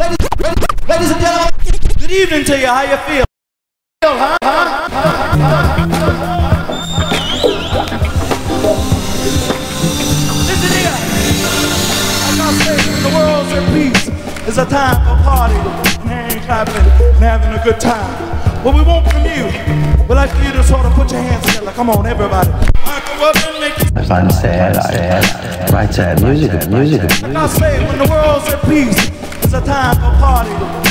Ladies, ladies, ladies and gentlemen, good evening to you. How you feel? Feel, huh? Huh? Listen here. Like I when the world's at peace, it's a time for party, hand clapping, and having a good time. What we want from you, we'd like for you to sort of put your hands together. Come on, everybody. I find sad, sad, write sad music, music. Like I say, when the world's at peace, a time for party.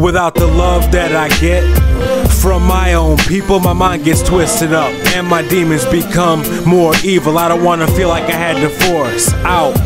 Without the love that I get from my own people, my mind gets twisted up and my demons become more evil. I don't wanna feel like I had to force out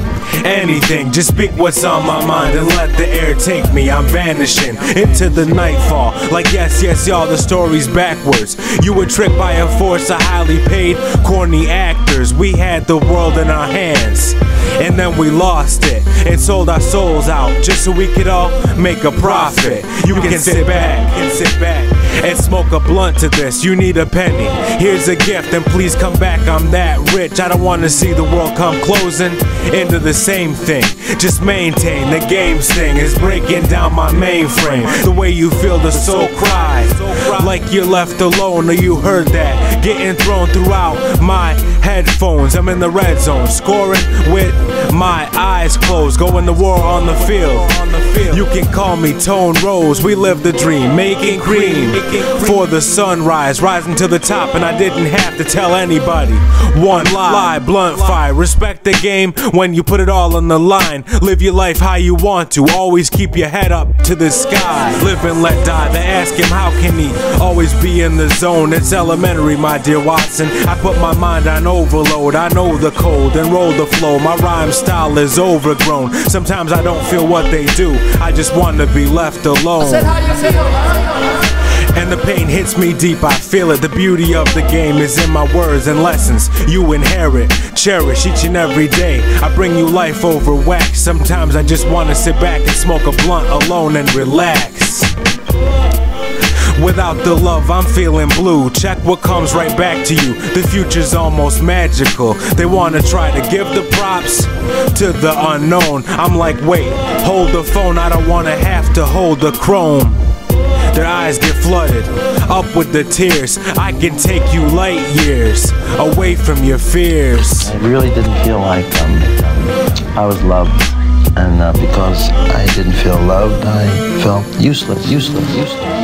anything. Just speak what's on my mind and let the air take me. I'm vanishing into the nightfall. Like, yes, yes, y'all, the story's backwards. You were tricked by a force of highly paid, corny actors. We had the world in our hands. And then we lost it and sold our souls out just so we could all make a profit. You can sit back and sit back and smoke a blunt to this. You need a penny. Here's a gift and please come back. I'm that rich. I don't want to see the world come closing into the same thing. Just maintain the game's thing is breaking down my mainframe. The way you feel the soul cry, like you're left alone or you heard that getting thrown throughout my headphones. I'm in the red zone, scoring with my eyes closed, going to war on the field. You can call me Tone Rose. We live the dream, making cream for the sunrise, rising to the top, and I didn't have to tell anybody. One lie, blunt fire. Respect the game when you put it all on the line. Live your life how you want to. Always keep your head up to the sky. Live and let die. They ask him how can he always be in the zone. It's elementary, my dear Watson. I put my mind on overload. I know the code and roll the flow. My rhyme style is overgrown. Sometimes I don't feel what they do. I just want to be left alone. And the pain hits me deep, I feel it. The beauty of the game is in my words and lessons you inherit. Cherish each and every day. I bring you life over wax. Sometimes I just wanna sit back and smoke a blunt alone and relax. Without the love, I'm feeling blue. Check what comes right back to you. The future's almost magical. They wanna try to give the props to the unknown. I'm like, wait, hold the phone. I don't wanna have to hold the chrome. Their eyes get flooded, up with the tears. I can take you light years away from your fears. I really didn't feel like um, I was loved. And uh, because I didn't feel loved, I felt useless, useless, useless.